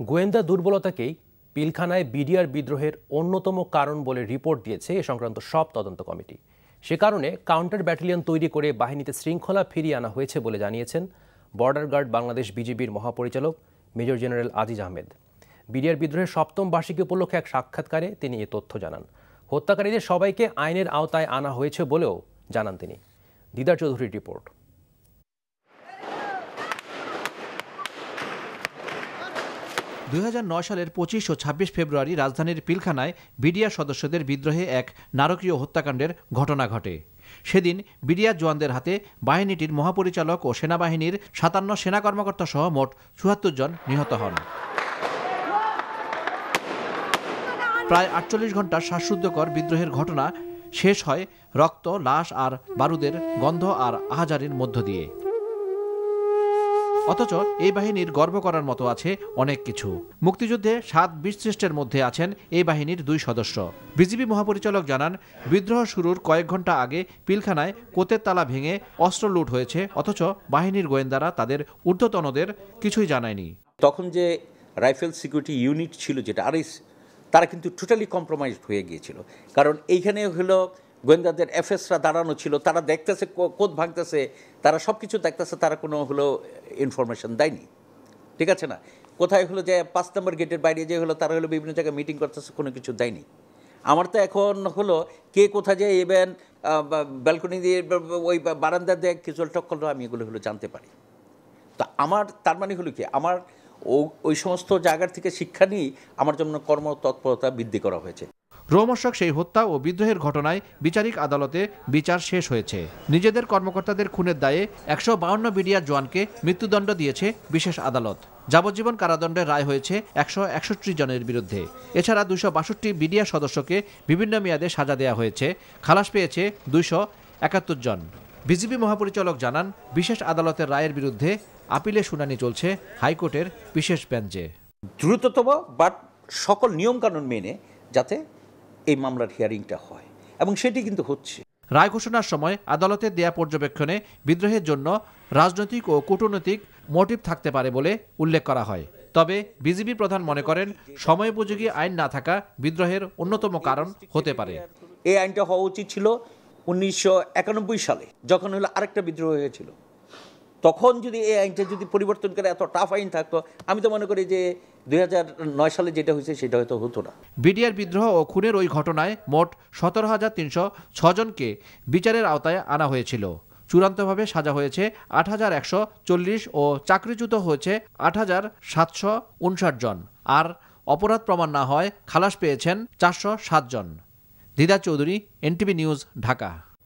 গোয়েন্দা দুর্বলতাকেই পিলখানায় বিডিআর বিদ্রোহের অন্যতম কারণ বলে রিপোর্ট দিয়েছে এ সংক্রান্ত সব তদন্ত কমিটি। সে কারণে কাউন্টার ব্যাটালিয়ন তৈরি করে বাহিনীতে শৃঙ্খলা ফিরিয়ে আনা হয়েছে বলে জানিয়েছেন বর্ডার গার্ড বাংলাদেশ বিজিবির মহাপরিচালক major general Aziz Ahmed. BDR বিদ্রোহের সপ্তম বার্ষিকী উপলক্ষে এক সাক্ষাৎকারে তিনি এ তথ্য জানান। হত্যাকারীদের সবাইকে আইনের আওতায় আনা হয়েছে বলেও জানান তিনি। দিদার চৌধুরীর রিপোর্ট। দু হাজার নয় সালের পঁচিশ ও ছাব্বিশ ফেব্রুয়ারি রাজধানীর পিলখানায় বিডিআর সদস্যদের বিদ্রোহে এক নারকীয় হত্যাকাণ্ডের ঘটনা ঘটে। সেদিন বিডিআর জওয়ানদের হাতে বাহিনীটির মহাপরিচালক ও সেনাবাহিনীর সাতান্ন সেনা কর্মকর্তা সহ মোট চুয়াত্তর জন নিহত হন। প্রায় আটচল্লিশ ঘণ্টার শ্বাসরুদ্ধকর বিদ্রোহের ঘটনা শেষ হয় রক্ত, লাশ আর বারুদের গন্ধ আর আহাজারির মধ্য দিয়ে। অথচ এই বাহিনীর গর্ব করার মতো আছে অনেক কিছু। মুক্তিযুদ্ধে সাত বীরশ্রেষ্ঠের মধ্যে আছেন এই বাহিনীর দুই সদস্য। বিজিবি মহাপরিচালক জানান, বিদ্রোহ শুরুর কয়েক ঘণ্টা আগে পিলখানায় কোতের তালা ভেঙে অস্ত্র লুট হয়েছে, অথচ বাহিনীর গোয়েন্দারা তাদের ঊর্ধ্বতনদের কিছুই জানায়নি। তখন যে রাইফেল সিকিউরিটি ইউনিট ছিল যেটা আরএস, তারা কিন্তু টোটালি কম্প্রোমাইজড হয়ে গিয়েছিল। কারণ এইখানে হলো গোয়েন্দাদের এফএসরা দাঁড়ানো ছিল, তারা দেখতেছে কোদ ভাঙতেছে, তারা সব কিছু দেখতেছে, তারা কোনো হলো ইনফরমেশন দেয়নি। ঠিক আছে না? কোথায় হলো যে পাঁচ নম্বর গেটের বাইরে যে হলো, তারা হলো বিভিন্ন জায়গায় মিটিং করতেছে, কোনো কিছু দেয়নি। আমার তো এখন হলো, কে কোথায় যায় ইভেন ব্যালকনি দিয়ে ওই বারান্দা দিয়ে কিছু টক করল আমি এগুলো হলো জানতে পারি। তা আমার, তার মানে হলো কি, আমার ওই সমস্ত জায়গার থেকে শিক্ষা নিয়েই আমার জন্য কর্মতৎপরতা বৃদ্ধি করা হয়েছে। রোমর্শক সেই হত্যা ও বিদ্রোহের ঘটনায় বিচারিক আদালতে বিচার শেষ হয়েছে। নিজেদের কর্মকর্তাদের খুনের দায়ে একশো বাউন্ন বিডিআর জওয়ানকে মৃত্যুদণ্ড দিয়েছে বিশেষ আদালত। যাবজ্জীবন কারাদণ্ডের রায় হয়েছে একশো একষট্টি জনের বিরুদ্ধে। এছাড়া দুশো বাষট্টি বিডিআর সদস্যকে বিভিন্ন মেয়াদে সাজা দেওয়া হয়েছে। খালাস পেয়েছে দুইশো একাত্তর জন। বিজিবি মহাপরিচালক জানান, বিশেষ আদালতের রায়ের বিরুদ্ধে আপিলে শুনানি চলছে হাইকোর্টের বিশেষ বেঞ্চে। দ্রুততম, বাট সকল নিয়মকানুন মেনে যাতে এই মামলার হিয়ারিংটা হয় এবং সেটি কিন্তু হচ্ছে। রায় ঘোষণার সময় আদালতের দেয়া পর্যবেক্ষণে বিদ্রোহের জন্য রাজনৈতিক ও কূটনৈতিক মোটিভ থাকতে পারে বলে উল্লেখ করা হয়। তবে বিজিবি প্রধান মনে করেন সময়োপযোগী আইন না থাকা বিদ্রোহের অন্যতম কারণ হতে পারে। এই আইনটা হওয়া উচিত ছিল উনিশশো একানব্বই সালে যখন হলো আরেকটা বিদ্রোহ হয়েছিল। তখন যদি এই আইনটা যদি পরিবর্তন করে এত টাফ আইন থাকতো, আমি তো মনে করি যে দুই নয় সালে যেটা হয়েছে সেটা হয়তো হতো না। বিডিআর বিদ্রোহ ও খুনের ওই ঘটনায় মোট সতেরো হাজার তিনশো ছজনকে বিচারের আওতায় আনা হয়েছিল। চূড়ান্তভাবে সাজা হয়েছে আট হাজার একশো চল্লিশ ও চাকরিচ্যুত হয়েছে আট হাজার সাতশো উনষাট জন। আর অপরাধ প্রমাণ না হয় খালাস পেয়েছেন চারশো সাত জন। দিদা চৌধুরী, এনটিভি নিউজ, ঢাকা।